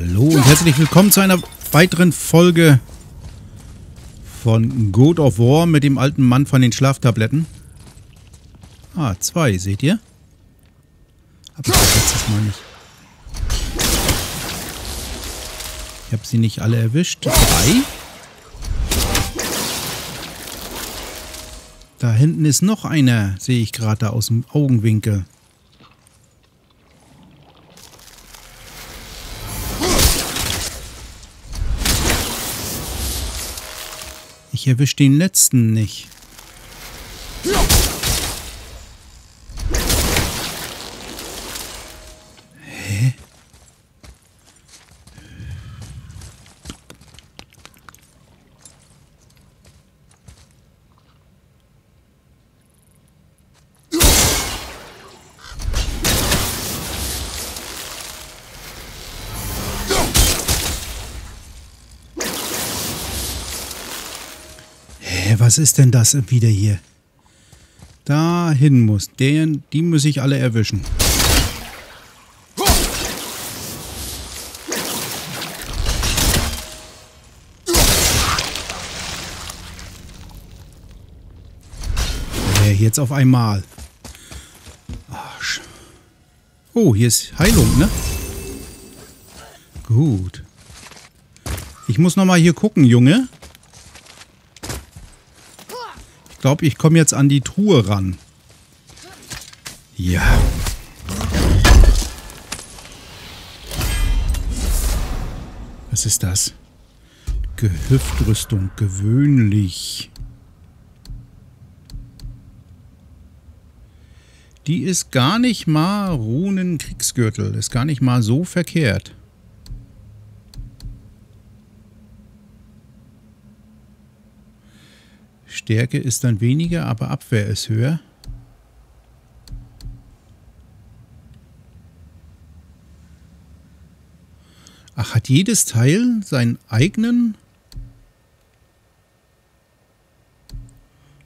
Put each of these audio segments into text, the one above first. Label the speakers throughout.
Speaker 1: Hallo und herzlich willkommen zu einer weiteren Folge von God of War mit dem alten Mann von den Schlaftabletten. Ah, zwei, seht ihr? Hab ich das letztes Mal nicht. Ich habe sie nicht alle erwischt. Drei? Da hinten ist noch einer, sehe ich gerade aus dem Augenwinkel. Ich erwische den letzten nicht. Was ist denn das wieder hier? Dahin muss. Den, die muss ich alle erwischen. Hä, jetzt auf einmal. Arsch. Oh, hier ist Heilung, ne? Gut. Ich muss noch mal hier gucken, Junge. Ich glaube, ich komme jetzt an die Truhe ran. Ja. Was ist das? Gehüftrüstung, gewöhnlich. Die ist gar nicht mal Runenkriegsgürtel. Ist gar nicht mal so verkehrt. Stärke ist dann weniger, aber Abwehr ist höher. Ach, hat jedes Teil seinen eigenen?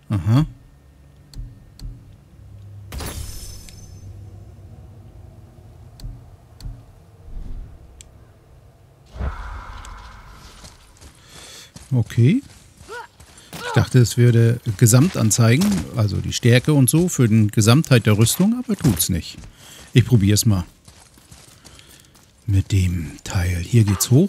Speaker 1: Aha. Okay. Ich dachte, es würde Gesamt anzeigen, also die Stärke und so für die Gesamtheit der Rüstung, aber tut's nicht. Ich probiere es mal. Mit dem Teil. Hier geht's hoch.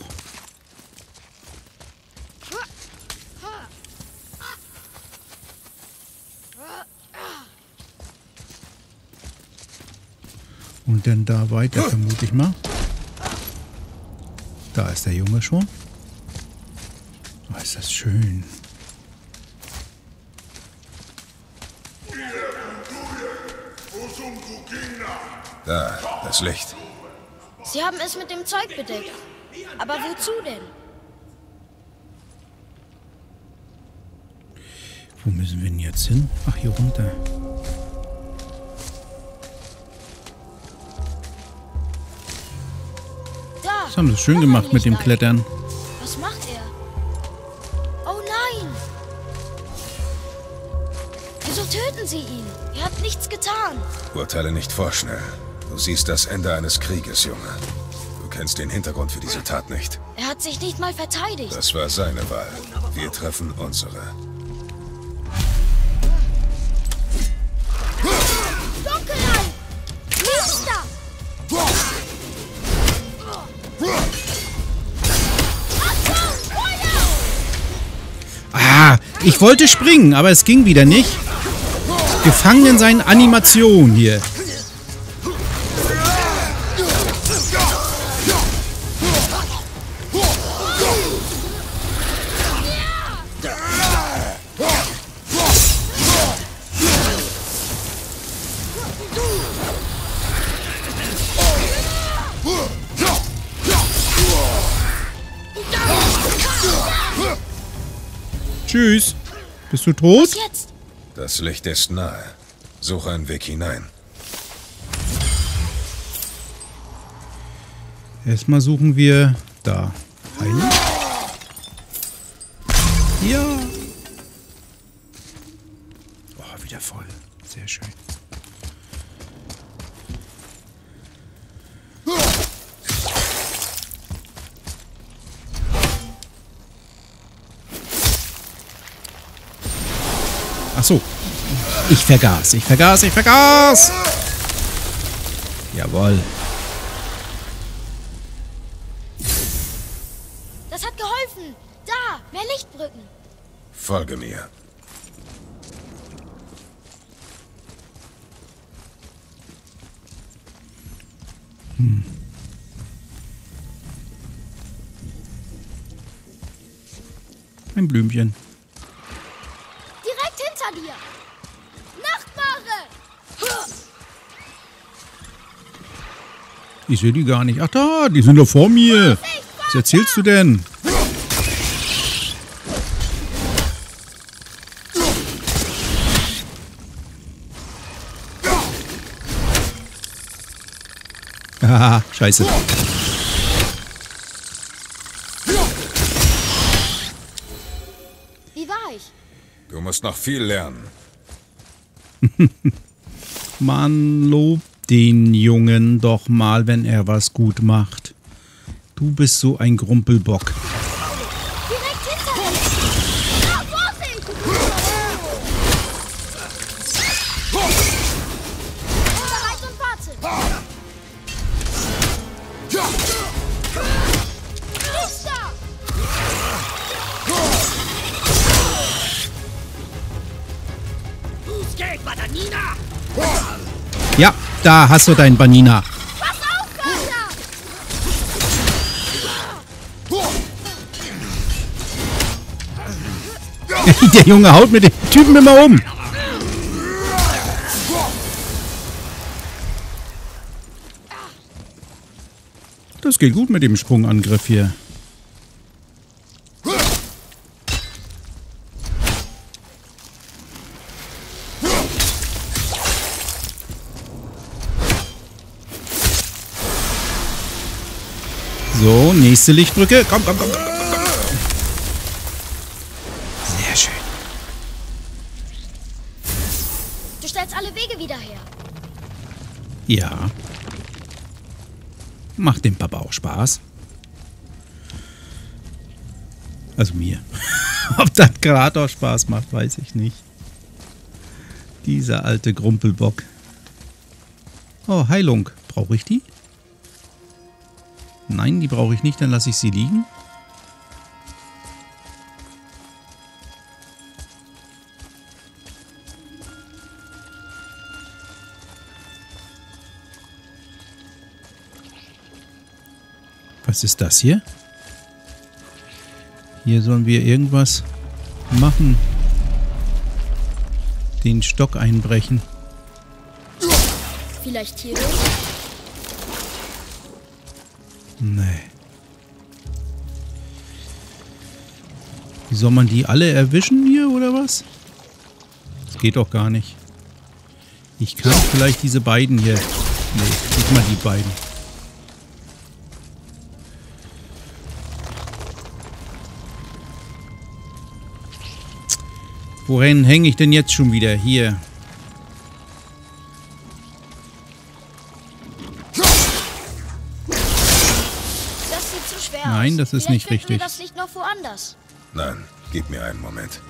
Speaker 1: Und dann da weiter, vermute ich mal. Da ist der Junge schon. Oh, ist das schön.
Speaker 2: Da, das Licht.
Speaker 3: Sie haben es mit dem Zeug bedeckt. Aber wozu denn?
Speaker 1: Wo müssen wir denn jetzt hin? Ach, hier runter.
Speaker 3: Da!
Speaker 1: Das haben sie schön gemacht mit dem. Klettern.
Speaker 3: Was macht er? Oh nein! Wieso töten Sie ihn? Er hat nichts getan.
Speaker 2: Urteile nicht vorschnell. Du siehst das Ende eines Krieges, Junge. Du kennst den Hintergrund für diese Tat nicht.
Speaker 3: Er hat sich nicht mal verteidigt.
Speaker 2: Das war seine Wahl. Wir treffen unsere.
Speaker 3: Dunkelheit! Mister!
Speaker 1: Ah, ich wollte springen, aber es ging wieder nicht. Gefangen in seinen Animationen hier. Bist du tot?
Speaker 3: Was jetzt?
Speaker 2: Das Licht ist nahe. Suche einen Weg hinein.
Speaker 1: Erstmal suchen wir da. Heilen? Ja. Oh, wieder voll. Sehr schön. Ach so. Ich vergaß, ich vergaß, ich vergaß. Jawohl.
Speaker 3: Das hat geholfen. Da, mehr Lichtbrücken.
Speaker 2: Folge mir.
Speaker 1: Ein Blümchen.
Speaker 3: Direkt hinter dir. Nachtmare.
Speaker 1: Ich sehe die gar nicht. Ach da, die sind doch vor mir. Was erzählst du denn? Haha, scheiße.
Speaker 3: Wie war ich?
Speaker 2: Du musst noch viel lernen.
Speaker 1: Man lobt den Jungen doch mal, wenn er was gut macht. Du bist so ein Grumpelbock. Ja, da hast du dein Banina. Der Junge haut mit dem Typen immer um. Das geht gut mit dem Sprungangriff hier. So, nächste Lichtbrücke. Komm, komm, komm, komm, komm, komm. Sehr schön.
Speaker 3: Du stellst alle Wege wieder her.
Speaker 1: Ja. Macht dem Papa auch Spaß. Also mir. Ob das gerade auch Spaß macht, weiß ich nicht. Dieser alte Grumpelbock. Oh, Heilung. Brauche ich die? Nein, die brauche ich nicht, dann lasse ich sie liegen. Was ist das hier? Hier sollen wir irgendwas machen. Den Stock einbrechen.
Speaker 3: Vielleicht hier durch?
Speaker 1: Nee. Wie soll man die alle erwischen hier oder was? Das geht doch gar nicht. Ich kann vielleicht diese beiden hier. Nee, nicht mal die beiden. Worin hänge ich denn jetzt schon wieder? Hier. Nein, das ist
Speaker 3: Vielleicht
Speaker 1: nicht richtig.
Speaker 3: Wir das Licht noch woanders.
Speaker 2: Nein, gib mir einen Moment.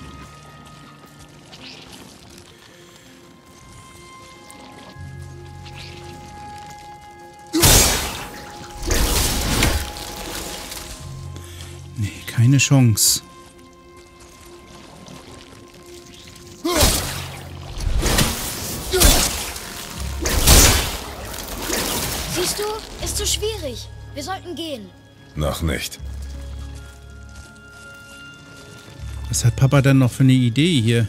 Speaker 1: Nee, keine Chance.
Speaker 3: Siehst du, ist zu schwierig. Wir sollten gehen.
Speaker 2: Noch nicht.
Speaker 1: Was hat Papa denn noch für eine Idee hier?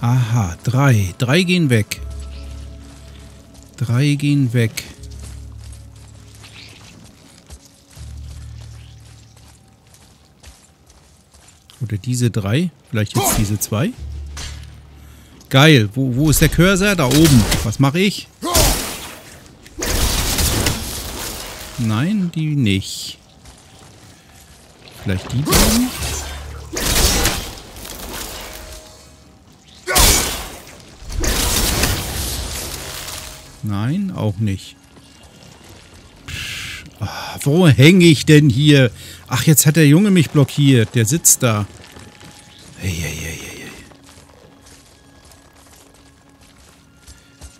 Speaker 1: Aha, drei. Drei gehen weg. Drei gehen weg. Diese drei. Vielleicht jetzt diese zwei. Geil. Wo, wo ist der Cursor? Da oben. Was mache ich? Nein, die nicht. Vielleicht die beiden? Nein, auch nicht. Gott, wo hänge ich denn hier? Ach, jetzt hat der Junge mich blockiert. Der sitzt da. Hey.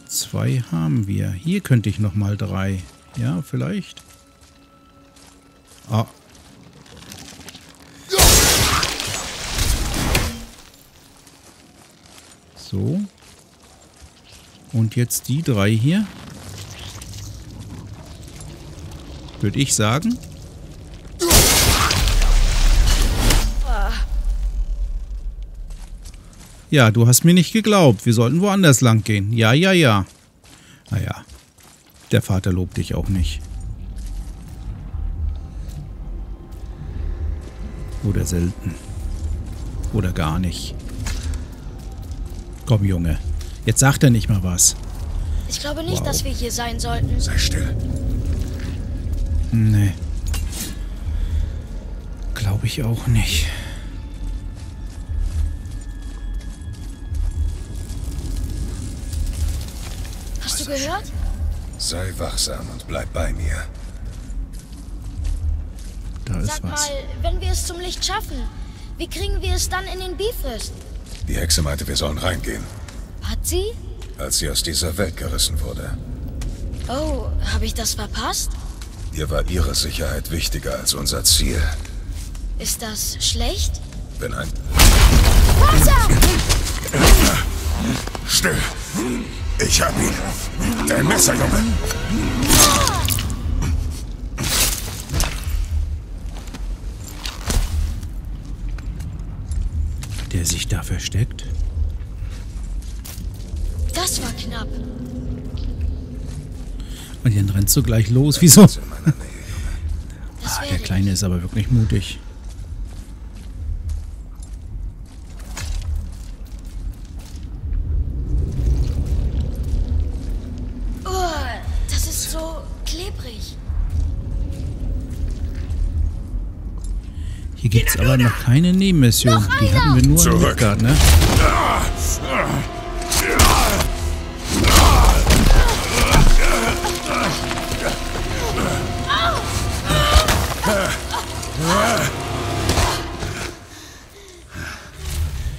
Speaker 1: Zwei haben wir. Hier könnte ich noch mal drei. Ja, vielleicht. Ah. So. Und jetzt die drei hier. Würde ich sagen. Ja, du hast mir nicht geglaubt. Wir sollten woanders lang gehen. Ja, ja, ja. Naja, der Vater lobt dich auch nicht. Oder selten. Oder gar nicht. Komm, Junge. Jetzt sagt er nicht mal was.
Speaker 3: Ich glaube nicht,
Speaker 1: Wow.
Speaker 3: dass wir hier sein sollten.
Speaker 2: Sei still.
Speaker 1: Nee. Glaube ich auch nicht.
Speaker 3: Hast du gehört?
Speaker 2: Sei wachsam und bleib bei mir.
Speaker 1: Da ist
Speaker 3: Sag
Speaker 1: was.
Speaker 3: mal, wenn wir es zum Licht schaffen, wie kriegen wir es dann in den Bifrost?
Speaker 2: Die Hexe meinte, wir sollen reingehen,
Speaker 3: Hat sie?
Speaker 2: als sie aus dieser Welt gerissen wurde.
Speaker 3: Oh, habe ich das verpasst?
Speaker 2: Ihr war ihre Sicherheit wichtiger als unser Ziel.
Speaker 3: Ist das schlecht?
Speaker 2: Wenn ein...
Speaker 3: Wasser!
Speaker 2: Still! Ich hab ihn! Dein Messer, Junge!
Speaker 1: Der sich da versteckt.
Speaker 3: Das war knapp.
Speaker 1: Und dann rennst du gleich los. Wieso? Ah, der Kleine ist aber wirklich mutig. Gibt es aber noch keine Nebenmission.
Speaker 3: Noch
Speaker 1: Die hatten wir nur in
Speaker 2: Zurück.
Speaker 1: Midgard, ne?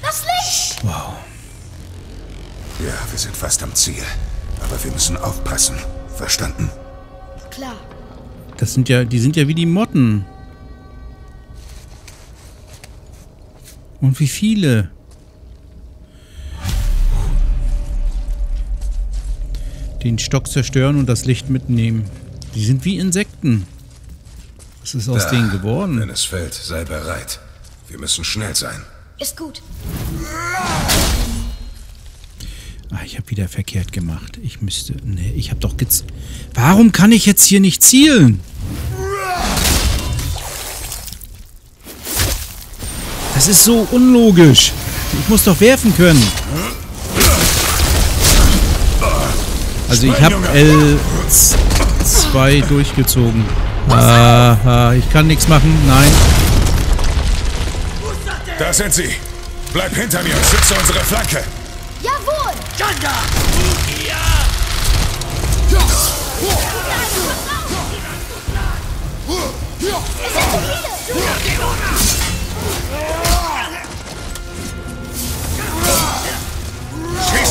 Speaker 3: Das Licht!
Speaker 1: Wow.
Speaker 2: Ja, wir sind fast am Ziel. Aber wir müssen aufpassen. Verstanden?
Speaker 3: Klar.
Speaker 1: Das sind ja, die sind ja wie die Motten. Und wie viele? Den Stock zerstören und das Licht mitnehmen. Die sind wie Insekten. Was ist aus
Speaker 2: Da.
Speaker 1: denen geworden?
Speaker 2: Wenn es fällt, sei bereit. Wir müssen schnell sein.
Speaker 3: Ist gut.
Speaker 1: Ah, ich habe wieder verkehrt gemacht. Ich müsste. Nee, ich habe doch gez. Warum kann ich jetzt hier nicht zielen? Das ist so unlogisch. Ich muss doch werfen können. Also ich habe L2 durchgezogen. Aha, ich kann nichts machen. Nein.
Speaker 2: Da sind sie! Bleib hinter mir und schütze unsere Flanke!
Speaker 3: Jawohl!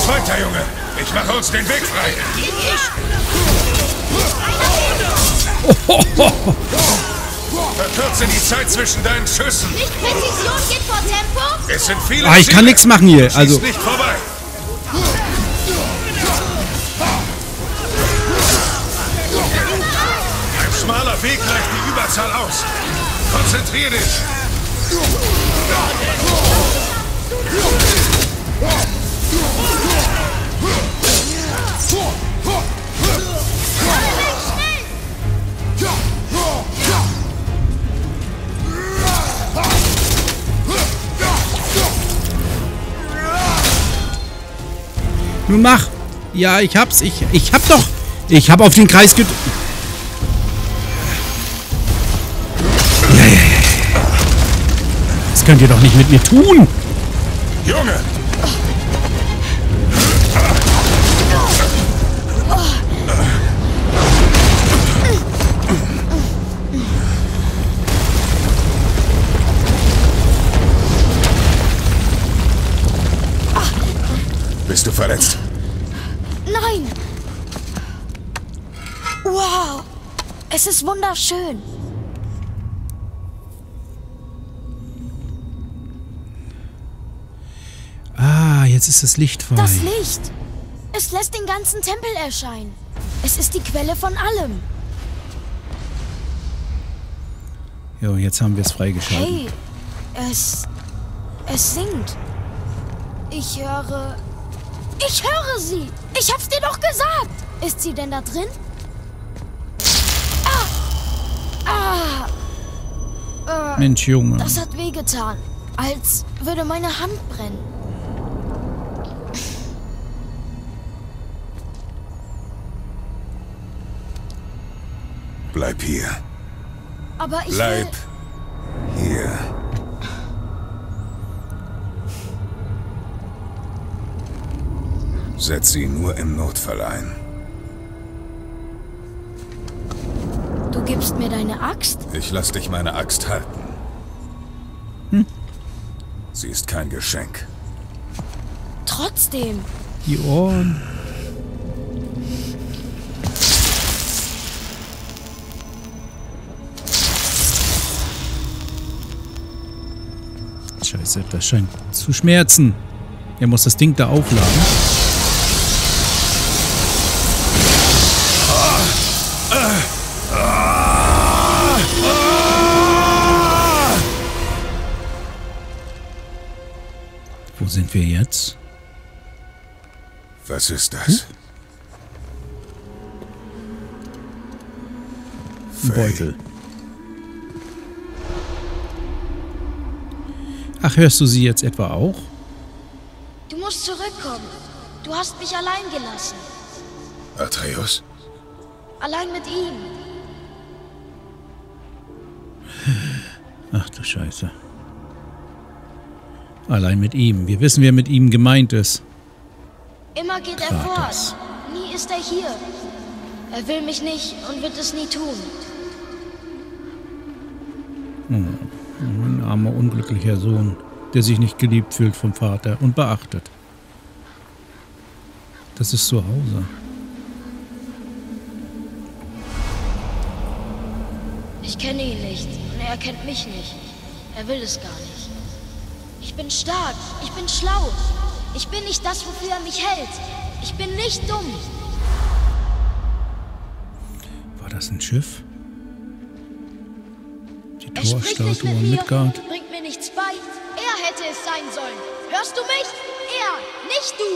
Speaker 2: Schieß weiter, Junge! Ich mache uns den Weg frei! Verkürze die Zeit zwischen deinen Schüssen!
Speaker 3: Nicht Präzision geht vor Tempo?
Speaker 2: Es sind viele
Speaker 1: Ah, ich kann nichts machen hier.
Speaker 2: Schieß
Speaker 1: Also
Speaker 2: nicht vorbei! Ein schmaler Weg gleicht die Überzahl aus. Konzentrier dich!
Speaker 1: Nun mach. Ja, ich hab's. Ich, ich hab doch. Ich hab auf den Kreis ged... Ja, ja, ja, ja. Das könnt ihr doch nicht mit mir tun.
Speaker 2: Junge! Bist du verletzt?
Speaker 3: Nein! Wow! Es ist wunderschön.
Speaker 1: Ah, jetzt ist das Licht frei.
Speaker 3: Das Licht! Es lässt den ganzen Tempel erscheinen. Es ist die Quelle von allem.
Speaker 1: Jo, jetzt haben wir es freigeschaltet.
Speaker 3: Hey, es. Es singt. Ich höre. Ich höre sie! Ich hab's dir doch gesagt! Ist sie denn da drin? Ah! Ah! Äh,
Speaker 1: Mensch, Junge.
Speaker 3: das hat wehgetan. Als würde meine Hand brennen.
Speaker 2: Bleib hier.
Speaker 3: Aber ich
Speaker 2: Bleib
Speaker 3: will.
Speaker 2: hier. Setz sie nur im Notfall ein.
Speaker 3: Du gibst mir deine Axt?
Speaker 2: Ich lass dich meine Axt halten. Sie ist kein Geschenk.
Speaker 3: Trotzdem.
Speaker 1: Die Ohren. Scheiße, das scheint zu schmerzen. Er muss das Ding da aufladen. Sind wir jetzt?
Speaker 2: Was ist das? Faye.
Speaker 1: Beutel. Ach, hörst du sie jetzt etwa auch?
Speaker 3: Du musst zurückkommen. Du hast mich allein gelassen.
Speaker 2: Atreus?
Speaker 3: Allein mit ihm.
Speaker 1: Ach du Scheiße. Allein mit ihm. Wir wissen, wer mit ihm gemeint ist.
Speaker 3: Immer geht er
Speaker 1: Kratos.
Speaker 3: fort. Nie ist er hier. Er will mich nicht und wird es nie tun.
Speaker 1: Ein armer, unglücklicher Sohn, der sich nicht geliebt fühlt vom Vater und beachtet. Das ist zu Hause.
Speaker 3: Ich kenne ihn nicht und er kennt mich nicht. Er will es gar nicht. Ich bin stark. Ich bin schlau. Ich bin nicht das, wofür er mich hält. Ich bin nicht dumm.
Speaker 1: War das ein Schiff? Die Torstatue
Speaker 3: mit
Speaker 1: Midgard?
Speaker 3: bringt mir nichts bei. Er hätte es sein sollen. Hörst du mich? Er, nicht du.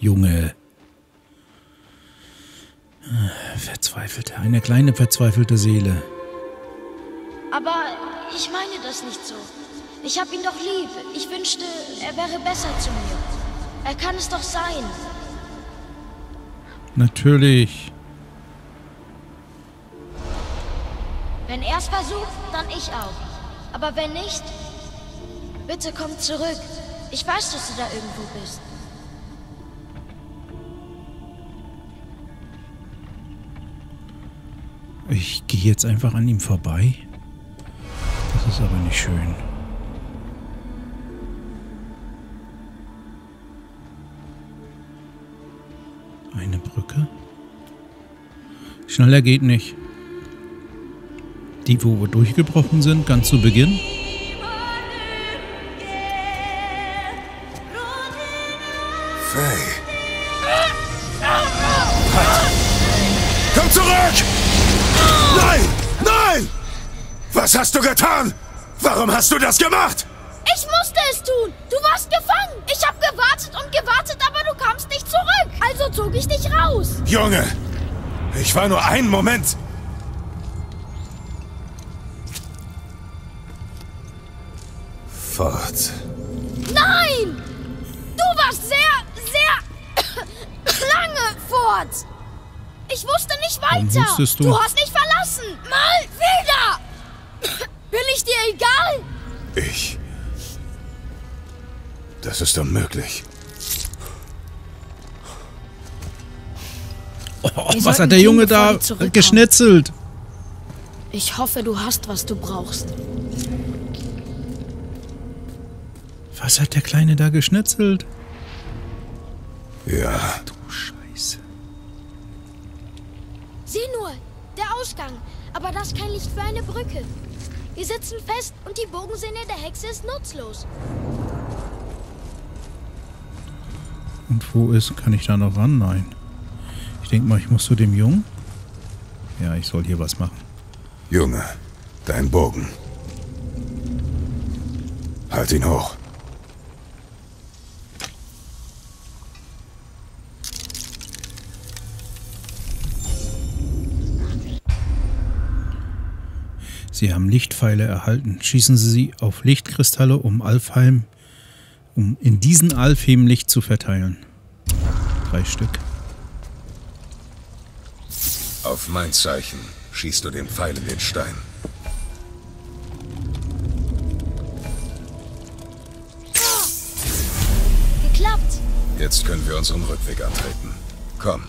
Speaker 1: Junge. Ah, Verzweifelte, eine kleine verzweifelte Seele.
Speaker 3: Aber ich meine das nicht so. Ich hab ihn doch lieb. Ich wünschte, er wäre besser zu mir. Er kann es doch sein.
Speaker 1: Natürlich.
Speaker 3: Wenn er es versucht, dann ich auch. Aber wenn nicht, bitte komm zurück. Ich weiß, dass du da irgendwo bist.
Speaker 1: Ich gehe jetzt einfach an ihm vorbei. Das ist aber nicht schön. Schneller geht nicht. Die, wo wir durchgebrochen sind, ganz zu Beginn.
Speaker 2: Faye. Komm zurück! Nein! Nein! Was hast du getan? Warum hast du das gemacht?
Speaker 3: Ich musste es tun. Du warst gefangen. Ich habe gewartet und gewartet, aber du kamst nicht zurück. Also zog ich dich raus.
Speaker 2: Junge, ich war nur einen Moment. Fort.
Speaker 3: Nein! Du warst sehr, sehr lange fort. Ich wusste nicht weiter.
Speaker 1: du?
Speaker 3: Du hast mich verlassen. Mal wieder. Bin ich dir egal?
Speaker 2: Ich. Das ist unmöglich.
Speaker 1: Oh, was hat der Junge da geschnetzelt?
Speaker 3: Ich hoffe, du hast, was du brauchst.
Speaker 1: Was hat der Kleine da geschnetzelt?
Speaker 2: Ja.
Speaker 1: Du Scheiße.
Speaker 3: Sieh nur, der Ausgang. Aber das ist kein Licht für eine Brücke. Wir sitzen fest und die Bogensehne der Hexe ist nutzlos.
Speaker 1: Und wo ist, kann ich da noch ran? Nein. Ich denke mal, ich muss zu dem Jungen. Ja, ich soll hier was machen.
Speaker 2: Junge, dein Bogen. Halt ihn hoch.
Speaker 1: Sie haben Lichtpfeile erhalten. Schießen Sie sie auf Lichtkristalle, um Alfheim, um in diesen Alfheim Licht zu verteilen. Drei Stück.
Speaker 2: Auf mein Zeichen schießt du den Pfeil in den Stein.
Speaker 3: Geklappt.
Speaker 2: Jetzt können wir unseren Rückweg antreten. Komm.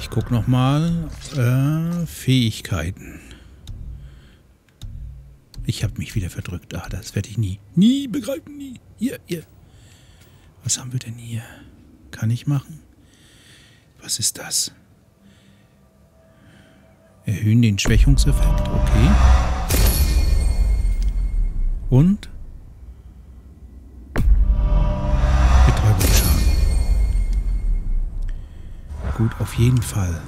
Speaker 1: Ich guck noch mal. Äh, Fähigkeiten. Ich habe mich wieder verdrückt. Ah, das werde ich nie, nie begreifen, nie. Hier, hier. Was haben wir denn hier? Kann ich machen? Was ist das? Erhöhen den Schwächungseffekt, okay. Und? Betäubungsschaden. Gut, auf jeden Fall.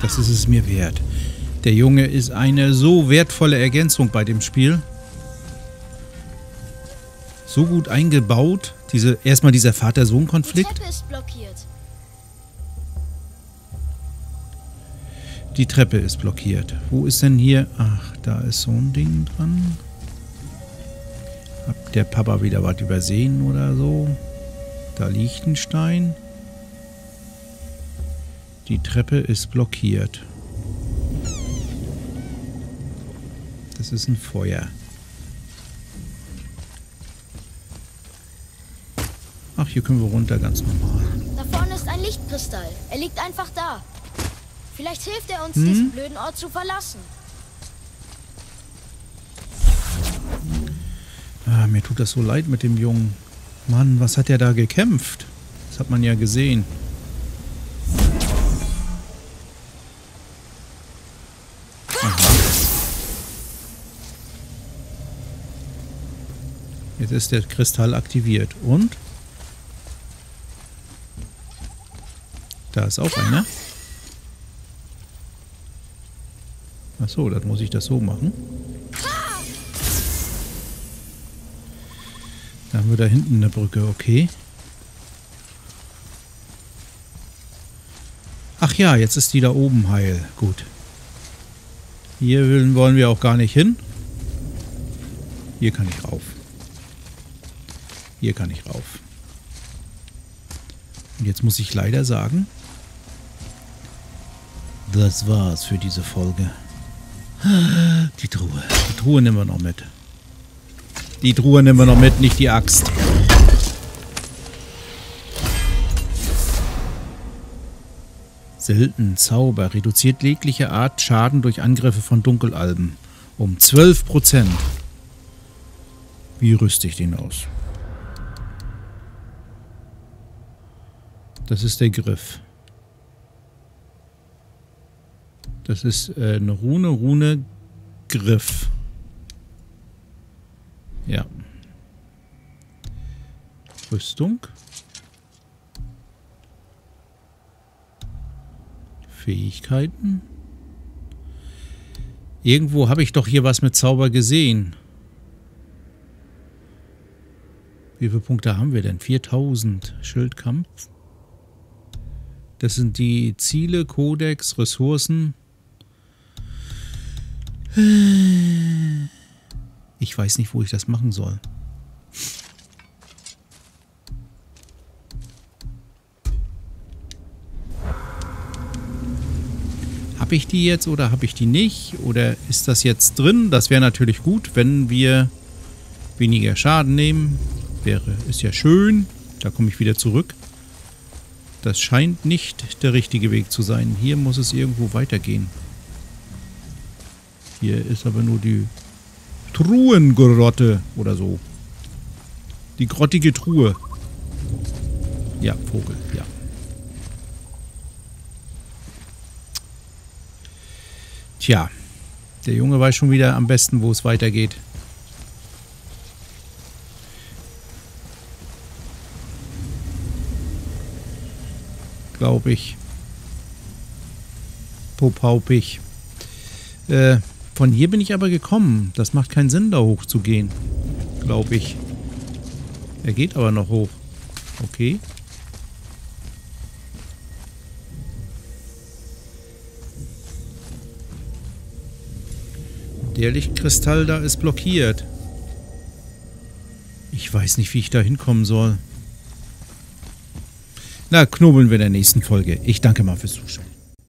Speaker 1: Das ist es mir wert. Der Junge ist eine so wertvolle Ergänzung bei dem Spiel. So gut eingebaut. Diese, erstmal dieser
Speaker 3: Die
Speaker 1: Vater-Sohn-Konflikt.
Speaker 3: Treppe ist blockiert.
Speaker 1: Die Treppe ist blockiert. Wo ist denn hier? Ach, da ist so ein Ding dran. Hat der Papa wieder was übersehen oder so? Da liegt ein Stein. Die Treppe ist blockiert. Das ist ein Feuer. Ach, hier können wir runter, ganz normal.
Speaker 3: Da vorne ist ein Lichtkristall. Er liegt einfach da. Vielleicht hilft er uns, diesen blöden Ort zu verlassen.
Speaker 1: Ah, mir tut das so leid mit dem Jungen. Mann, was hat er da gekämpft? Das hat man ja gesehen. Jetzt ist der Kristall aktiviert. Und? Ist auch einer. Ach so, dann muss ich das so machen. Da haben wir da hinten eine Brücke, okay. Ach ja, jetzt ist die da oben heil. Gut. Hier wollen wir auch gar nicht hin. Hier kann ich rauf. Hier kann ich rauf. Und jetzt muss ich leider sagen, das war's für diese Folge. Die Truhe. Die Truhe nehmen wir noch mit. Die Truhe nehmen wir noch mit, nicht die Axt. Selten Zauber reduziert jegliche Art Schaden durch Angriffe von Dunkelalben um 12%. Wie rüste ich den aus? Das ist der Griff. Das ist äh, eine Rune, Rune, Griff. Ja. Rüstung. Fähigkeiten. Irgendwo habe ich doch hier was mit Zauber gesehen. Wie viele Punkte haben wir denn? 4000. Schildkampf. Das sind die Ziele, Kodex, Ressourcen. Ich weiß nicht, wo ich das machen soll. Habe ich die jetzt oder habe ich die nicht? Oder ist das jetzt drin? Das wäre natürlich gut, wenn wir weniger Schaden nehmen. Wäre, ist ja schön. Da komme ich wieder zurück. Das scheint nicht der richtige Weg zu sein. Hier muss es irgendwo weitergehen. Hier ist aber nur die Truhengrotte oder so. Die grottige Truhe. Ja, Vogel, ja. Tja, der Junge weiß schon wieder am besten, wo es weitergeht. Glaube ich. Popaupig. Äh, von hier bin ich aber gekommen. Das macht keinen Sinn, da hoch zu gehen. Glaube ich. Er geht aber noch hoch. Okay. Der Lichtkristall da ist blockiert. Ich weiß nicht, wie ich da hinkommen soll. Na, knobeln wir in der nächsten Folge. Ich danke mal fürs Zuschauen.